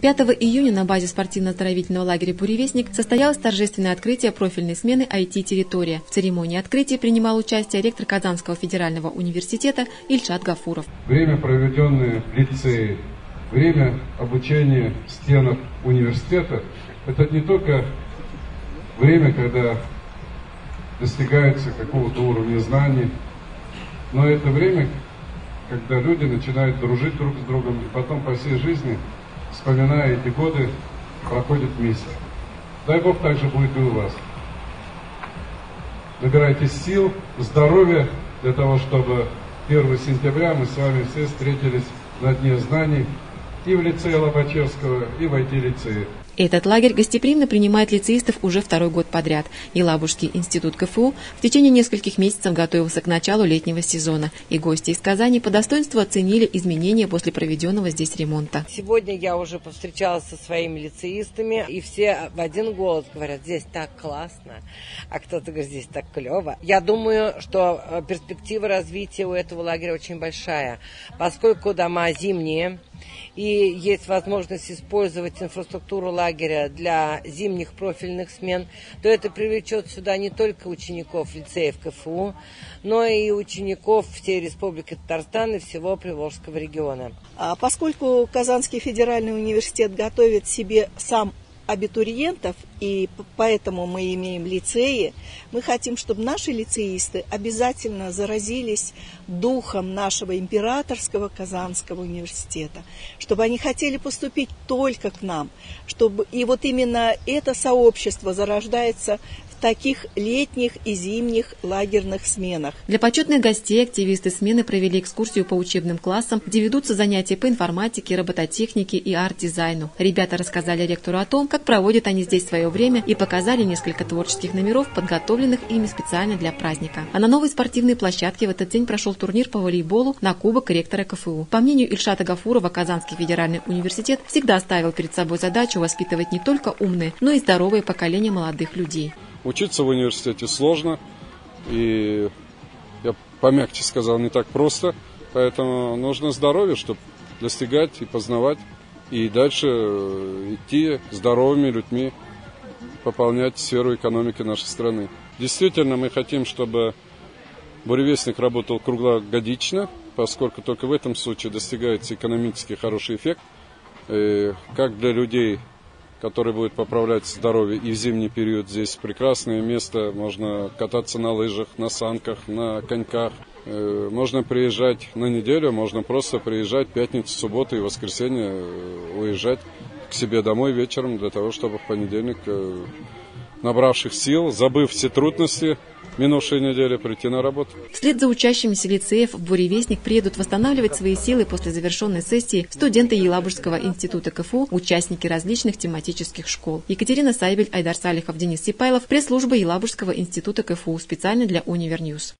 5 июня на базе спортивно-оздоровительного лагеря «Буревестник» состоялось торжественное открытие профильной смены IT-территория. В церемонии открытия принимал участие ректор Казанского федерального университета Ильшат Гафуров. Время, проведенное в лицее, время обучения в стенах университета, это не только время, когда достигается какого-то уровня знаний, но это время, когда люди начинают дружить друг с другом, и потом по всей жизни, вспоминая эти годы, проходят вместе. Дай Бог так же будет и у вас. Набирайтесь сил, здоровья для того, чтобы 1 сентября мы с вами все встретились на Дне знаний и в лицее Лобачевского, и в IT-лицее. Этот лагерь гостеприимно принимает лицеистов уже второй год подряд. Елабужский институт КФУ в течение нескольких месяцев готовился к началу летнего сезона. И гости из Казани по достоинству оценили изменения после проведенного здесь ремонта. Сегодня я уже повстречалась со своими лицеистами, и все в один голос говорят, здесь так классно, а кто-то говорит, здесь так клево. Я думаю, что э, перспектива развития у этого лагеря очень большая, поскольку дома зимние, и есть возможность использовать инфраструктуру лагеря для зимних профильных смен, то это привлечет сюда не только учеников лицеев КФУ, но и учеников всей Республики Татарстан и всего Приволжского региона. А поскольку Казанский федеральный университет готовит себе сам абитуриентов, и поэтому мы имеем лицеи. Мы хотим, чтобы наши лицеисты обязательно заразились духом нашего императорского Казанского университета, чтобы они хотели поступить только к нам, чтобы и вот именно это сообщество зарождается таких летних и зимних лагерных сменах. Для почетных гостей активисты смены провели экскурсию по учебным классам, где ведутся занятия по информатике, робототехнике и арт-дизайну. Ребята рассказали ректору о том, как проводят они здесь свое время и показали несколько творческих номеров, подготовленных ими специально для праздника. А на новой спортивной площадке в этот день прошел турнир по волейболу на Кубок ректора КФУ. По мнению Ильшата Гафурова, Казанский федеральный университет всегда ставил перед собой задачу воспитывать не только умные, но и здоровые поколения молодых людей. Учиться в университете сложно, и я помягче сказал, не так просто, поэтому нужно здоровье, чтобы достигать и познавать, и дальше э, идти здоровыми людьми, пополнять сферу экономики нашей страны. Действительно, мы хотим, чтобы буревестник работал круглогодично, поскольку только в этом случае достигается экономически хороший эффект, э, как для людей который будет поправлять здоровье и в зимний период. Здесь прекрасное место, можно кататься на лыжах, на санках, на коньках. Э, можно приезжать на неделю, можно просто приезжать пятницу, субботу и воскресенье, э, уезжать к себе домой вечером для того, чтобы в понедельник, э, набравших сил, забыв все трудности, минувшей неделе прийти на работу. Вслед за учащимися лицеев в Буревестник приедут восстанавливать свои силы после завершенной сессии студенты Елабужского института КФУ, участники различных тематических школ. Екатерина Сайбель, Айдар Салихов, Денис Сипайлов, пресс-служба Елабужского института КФУ специально для Универньюз.